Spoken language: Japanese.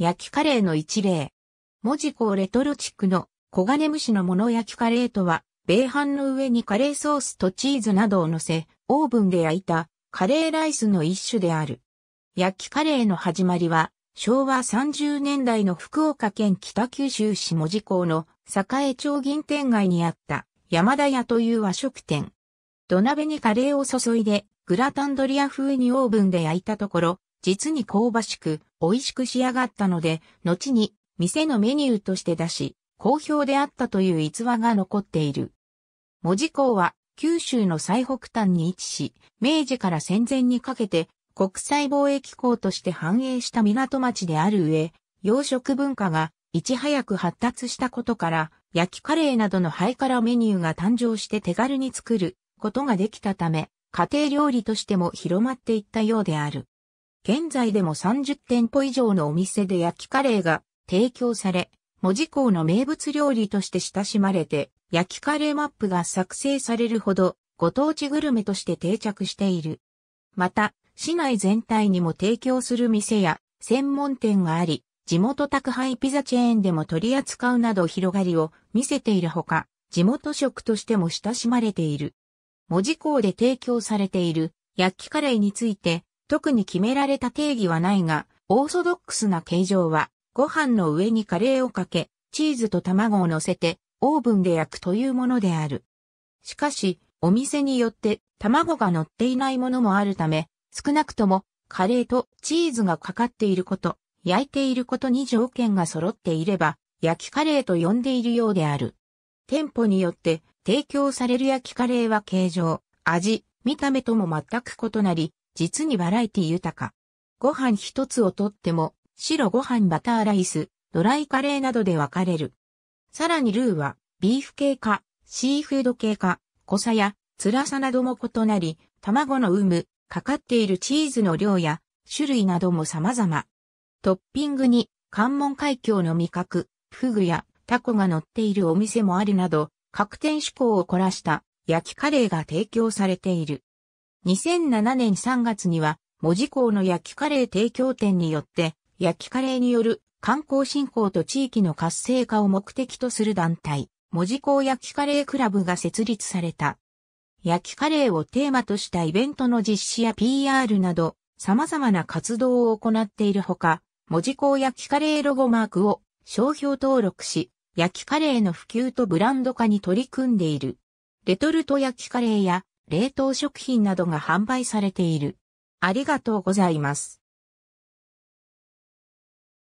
焼きカレーの一例。文字工レトロチックの黄金虫の物焼きカレーとは、米飯の上にカレーソースとチーズなどを乗せ、オーブンで焼いたカレーライスの一種である。焼きカレーの始まりは、昭和30年代の福岡県北九州市門司港の栄町銀店街にあった山田屋という和食店。土鍋にカレーを注いでグラタンドリア風にオーブンで焼いたところ、実に香ばしく美味しく仕上がったので、後に店のメニューとして出し、好評であったという逸話が残っている。門司港は九州の最北端に位置し、明治から戦前にかけて国際貿易港として繁栄した港町である上、洋食文化がいち早く発達したことから、焼きカレーなどのハイカラメニューが誕生して手軽に作ることができたため、家庭料理としても広まっていったようである。現在でも30店舗以上のお店で焼きカレーが提供され、文字港の名物料理として親しまれて、焼きカレーマップが作成されるほど、ご当地グルメとして定着している。また、市内全体にも提供する店や専門店があり、地元宅配ピザチェーンでも取り扱うなど広がりを見せているほか、地元食としても親しまれている。文字港で提供されている焼きカレーについて特に決められた定義はないが、オーソドックスな形状はご飯の上にカレーをかけ、チーズと卵を乗せてオーブンで焼くというものである。しかし、お店によって卵が乗っていないものもあるため、少なくともカレーとチーズがかかっていること、焼いていることに条件が揃っていれば、焼きカレーと呼んでいるようである。店舗によって提供される焼きカレーは形状、味、見た目とも全く異なり、実にバラエティ豊か。ご飯一つをとっても、白ご飯バターライス、ドライカレーなどで分かれる。さらにルーは、ビーフ系か、シーフード系か、濃さや、辛さなども異なり、卵の有無、かかっているチーズの量や、種類なども様々。トッピングに、関門海峡の味覚、フグやタコが乗っているお店もあるなど、各店志向を凝らした焼きカレーが提供されている。2007年3月には、門司港の焼きカレー提供店によって、焼きカレーによる観光振興と地域の活性化を目的とする団体、門司港焼きカレークラブが設立された。焼きカレーをテーマとしたイベントの実施や PR など、様々な活動を行っているほか、門司港焼きカレーロゴマークを商標登録し、焼きカレーの普及とブランド化に取り組んでいる。レトルト焼きカレーや冷凍食品などが販売されている。ありがとうございます。